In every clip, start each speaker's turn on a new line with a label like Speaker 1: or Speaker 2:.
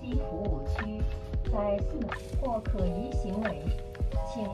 Speaker 1: 机服务区，在四或可疑行为，请。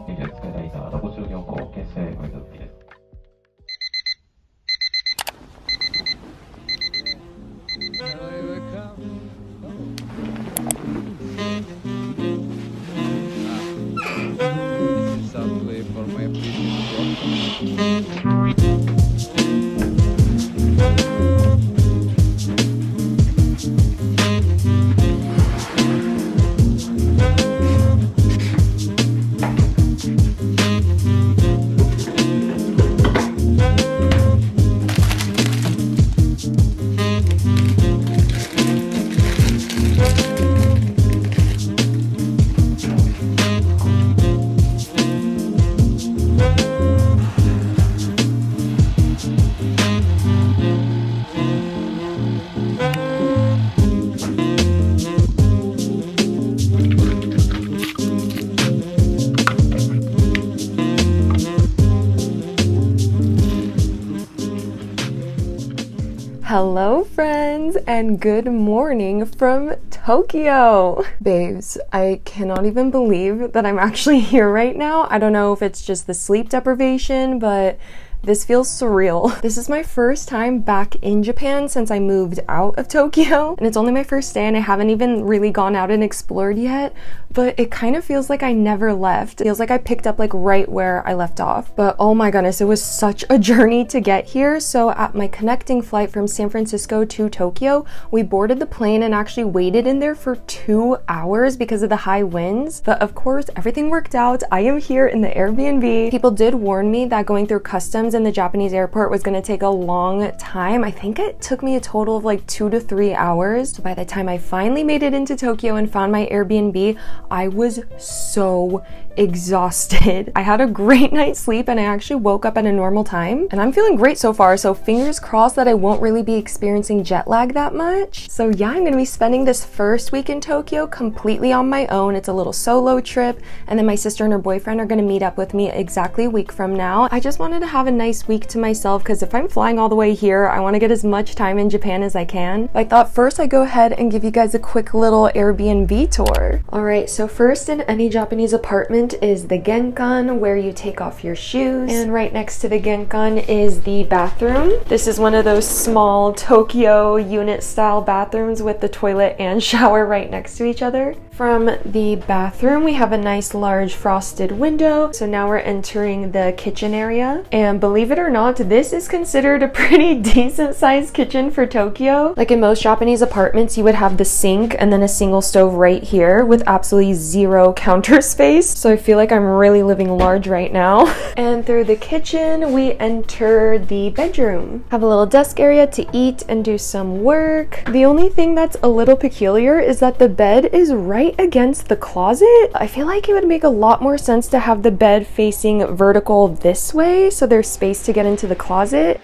Speaker 2: Hello, friends, and good morning from Tokyo. Babes, I cannot even believe that I'm actually here right now. I don't know if it's just the sleep deprivation, but this feels surreal. This is my first time back in Japan since I moved out of Tokyo, and it's only my first day, and I haven't even really gone out and explored yet. But it kind of feels like I never left. It feels like I picked up like right where I left off. But oh my goodness, it was such a journey to get here. So at my connecting flight from San Francisco to Tokyo, we boarded the plane and actually waited in there for two hours because of the high winds. But of course, everything worked out. I am here in the Airbnb. People did warn me that going through customs in the Japanese airport was going to take a long time. I think it took me a total of like two to three hours. So by the time I finally made it into Tokyo and found my Airbnb, I was so exhausted. I had a great night's sleep and I actually woke up at a normal time. And I'm feeling great so far, so fingers crossed that I won't really be experiencing jet lag that much. So yeah, I'm gonna be spending this first week in Tokyo completely on my own. It's a little solo trip, and then my sister and her boyfriend are gonna meet up with me exactly a week from now. I just wanted to have a nice week to myself because if I'm flying all the way here, I wanna get as much time in Japan as I can. I thought first I'd go ahead and give you guys a quick little Airbnb tour. Alright, so first in any Japanese apartment is the genkan where you take off your shoes and right next to the genkan is the bathroom. This is one of those small Tokyo unit style bathrooms with the toilet and shower right next to each other. From the bathroom we have a nice large frosted window so now we're entering the kitchen area and believe it or not this is considered a pretty decent sized kitchen for Tokyo. Like in most Japanese apartments you would have the sink and then a single stove right here with absolutely zero counter space so I feel like I'm really living large right now. and through the kitchen, we enter the bedroom. Have a little desk area to eat and do some work. The only thing that's a little peculiar is that the bed is right against the closet. I feel like it would make a lot more sense to have the bed facing vertical this way so there's space to get into the closet.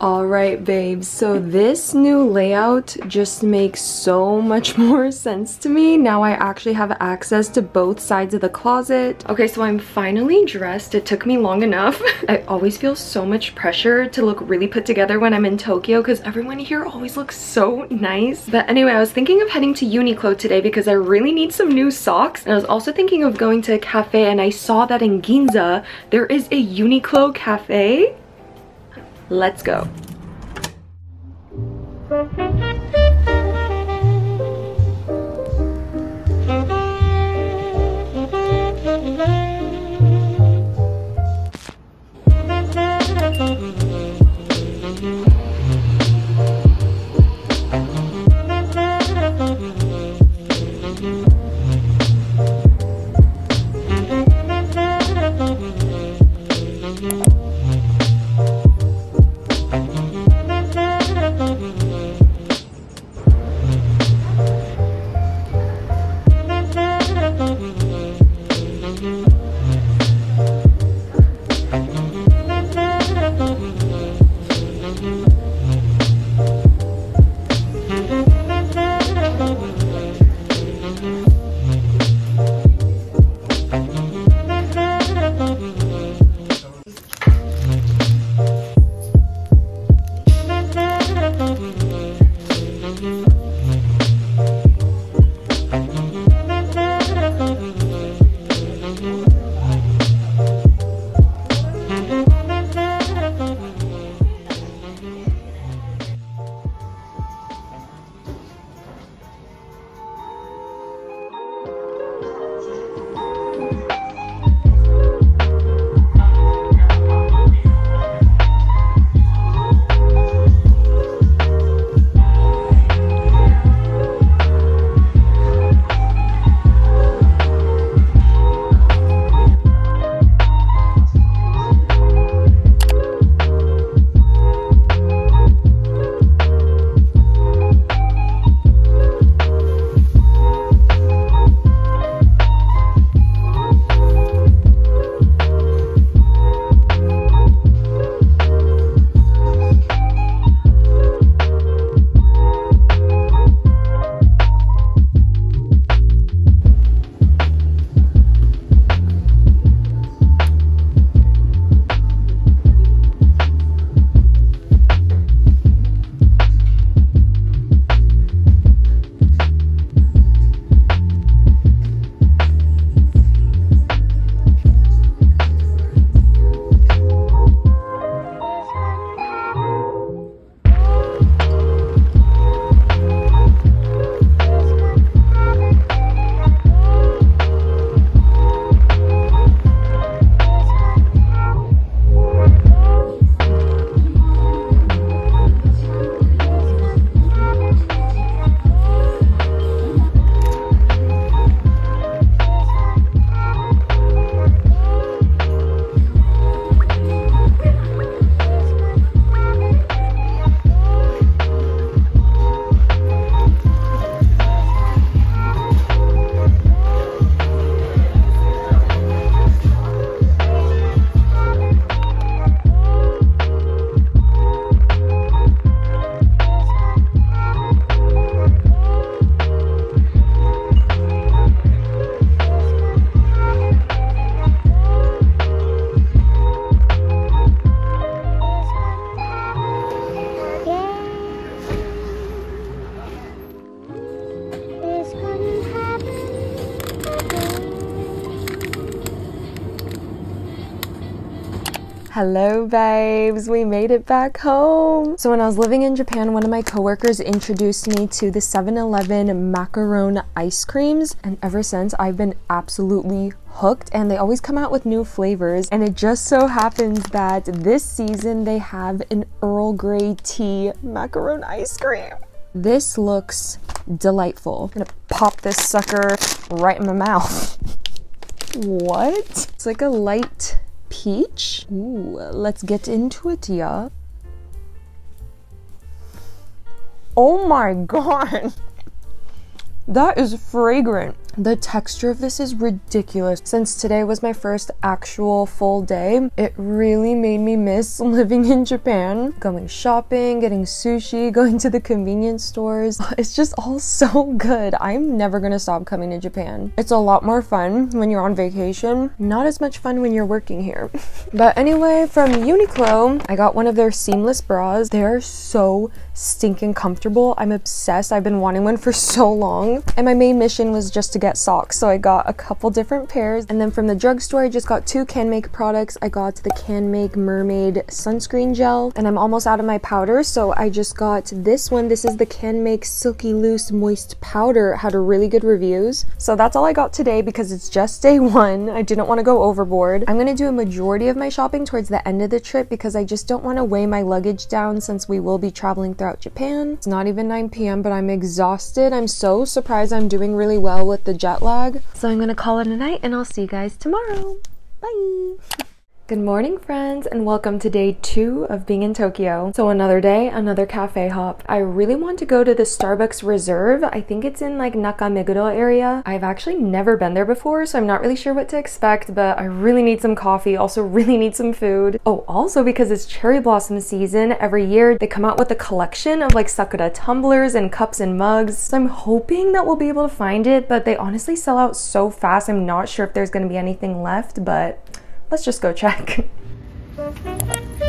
Speaker 2: Alright babes, so this new layout just makes so much more sense to me. Now I actually have access to both sides of the closet. Okay, so I'm finally dressed. It took me long enough. I always feel so much pressure to look really put together when I'm in Tokyo because everyone here always looks so nice. But anyway, I was thinking of heading to Uniqlo today because I really need some new socks. And I was also thinking of going to a cafe and I saw that in Ginza, there is a Uniqlo cafe. Let's go. Hello, babes. We made it back home. So, when I was living in Japan, one of my coworkers introduced me to the 7 Eleven macaron ice creams, and ever since, I've been absolutely hooked and they always come out with new flavors and it just so happens that this season they have an Earl Grey tea macaron ice cream. This looks delightful. I'm gonna pop this sucker right in my mouth. what? It's like a light peach. Ooh, let's get into it, yeah. Oh my god. That is fragrant. The texture of this is ridiculous. Since today was my first actual full day, it really made me miss living in Japan. Going shopping, getting sushi, going to the convenience stores. It's just all so good. I'm never gonna stop coming to Japan. It's a lot more fun when you're on vacation, not as much fun when you're working here. but anyway, from Uniqlo, I got one of their seamless bras. They're so stinking comfortable. I'm obsessed. I've been wanting one for so long. And my main mission was just to get socks. So I got a couple different pairs. And then from the drugstore, I just got two CanMake products. I got the CanMake Mermaid Sunscreen Gel. And I'm almost out of my powder. So I just got this one. This is the CanMake Silky Loose Moist Powder. Had a really good reviews. So that's all I got today because it's just day one. I didn't want to go overboard. I'm going to do a majority of my shopping towards the end of the trip because I just don't want to weigh my luggage down since we will be traveling throughout Japan. It's not even 9 p.m., but I'm exhausted. I'm so surprised I'm doing really well with the jet lag. So I'm gonna call it a night and I'll see you guys tomorrow. Bye! Good morning, friends, and welcome to day two of being in Tokyo. So, another day, another cafe hop. I really want to go to the Starbucks Reserve. I think it's in like Nakameguro area. I've actually never been there before, so I'm not really sure what to expect, but I really need some coffee, also, really need some food. Oh, also, because it's cherry blossom season, every year they come out with a collection of like sakura tumblers and cups and mugs. So, I'm hoping that we'll be able to find it, but they honestly sell out so fast. I'm not sure if there's gonna be anything left, but let's just go check.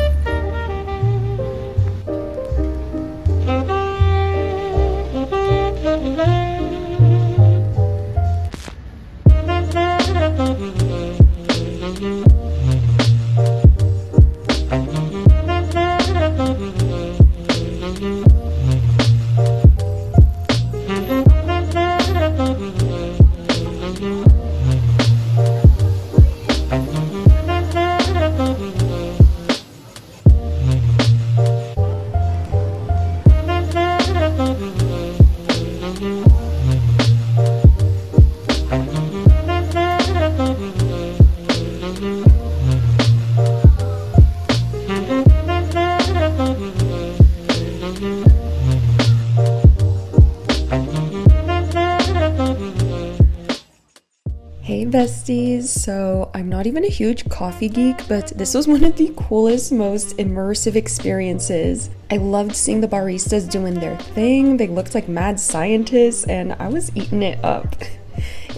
Speaker 2: So, I'm not even a huge coffee geek, but this was one of the coolest, most immersive experiences. I loved seeing the baristas doing their thing, they looked like mad scientists, and I was eating it up.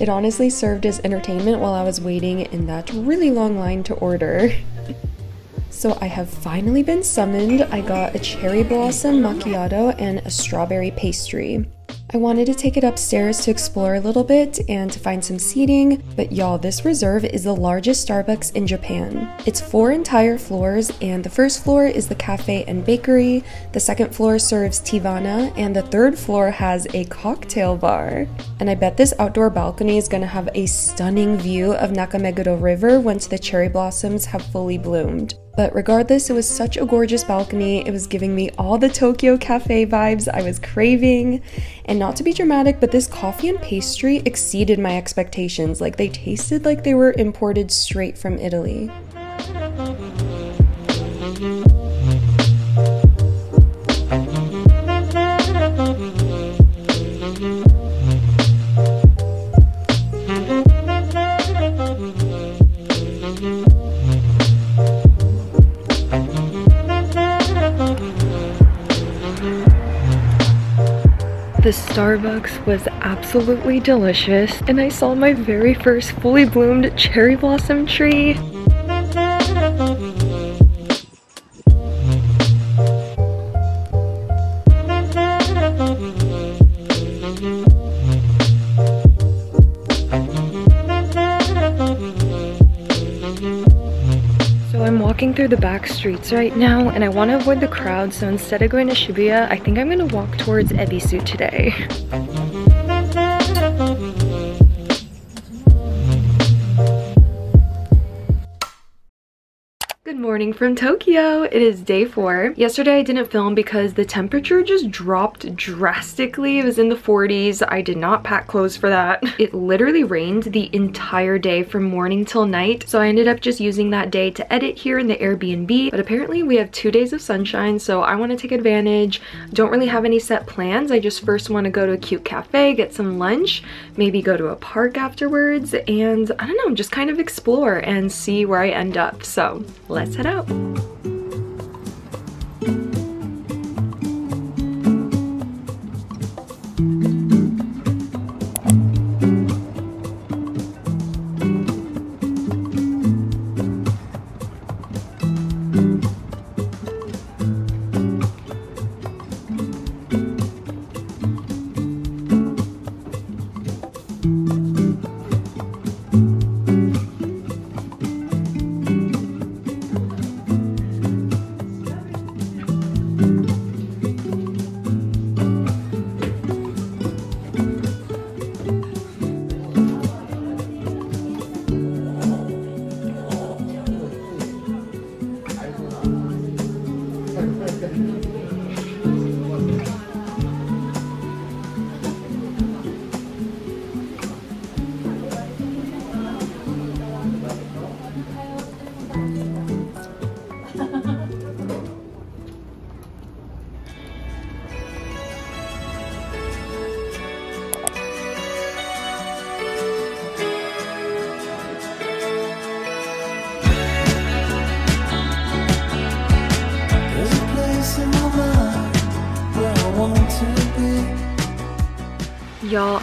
Speaker 2: It honestly served as entertainment while I was waiting in that really long line to order. So I have finally been summoned. I got a cherry blossom macchiato and a strawberry pastry. I wanted to take it upstairs to explore a little bit and to find some seating, but y'all, this reserve is the largest Starbucks in Japan. It's four entire floors, and the first floor is the cafe and bakery, the second floor serves Teavana, and the third floor has a cocktail bar. And I bet this outdoor balcony is gonna have a stunning view of Nakameguro River once the cherry blossoms have fully bloomed. But regardless, it was such a gorgeous balcony. It was giving me all the Tokyo cafe vibes I was craving. And not to be dramatic, but this coffee and pastry exceeded my expectations. Like they tasted like they were imported straight from Italy. The Starbucks was absolutely delicious, and I saw my very first fully bloomed cherry blossom tree. Through the back streets right now and I want to avoid the crowd so instead of going to Shibuya, I think I'm going to walk towards Ebisu today. Morning from Tokyo. It is day four. Yesterday I didn't film because the temperature just dropped drastically. It was in the 40s. I did not pack clothes for that. It literally rained the entire day from morning till night. So I ended up just using that day to edit here in the Airbnb. But apparently we have two days of sunshine. So I want to take advantage. Don't really have any set plans. I just first want to go to a cute cafe, get some lunch, maybe go to a park afterwards. And I don't know, just kind of explore and see where I end up. So let's head out.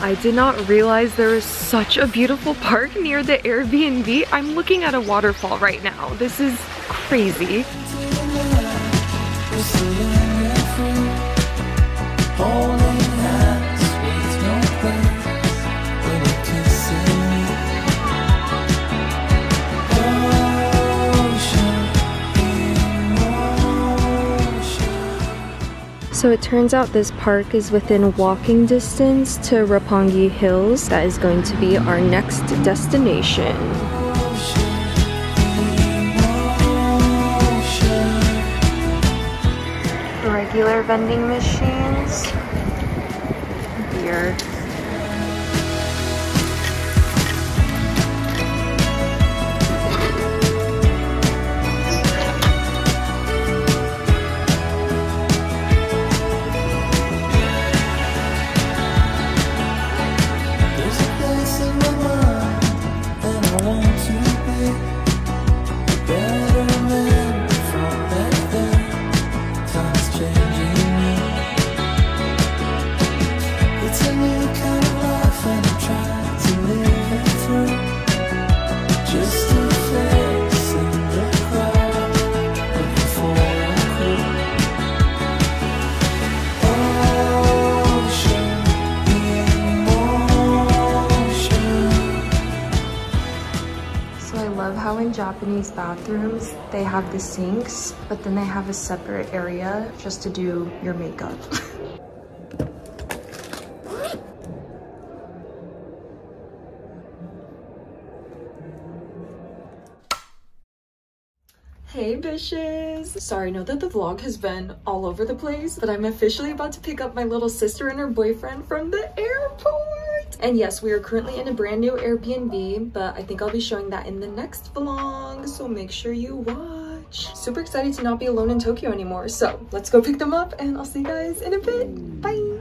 Speaker 2: I did not realize there is such a beautiful park near the Airbnb. I'm looking at a waterfall right now. This is crazy. So it turns out this park is within walking distance to Roppongi Hills. That is going to be our next destination. Regular vending machines. Japanese bathrooms, they have the sinks, but then they have a separate area just to do your makeup. Hey bitches! Sorry, I know that the vlog has been all over the place, but I'm officially about to pick up my little sister and her boyfriend from the airport! And yes, we are currently in a brand new Airbnb, but I think I'll be showing that in the next vlog, so make sure you watch. Super excited to not be alone in Tokyo anymore, so let's go pick them up and I'll see you guys in a bit. Bye!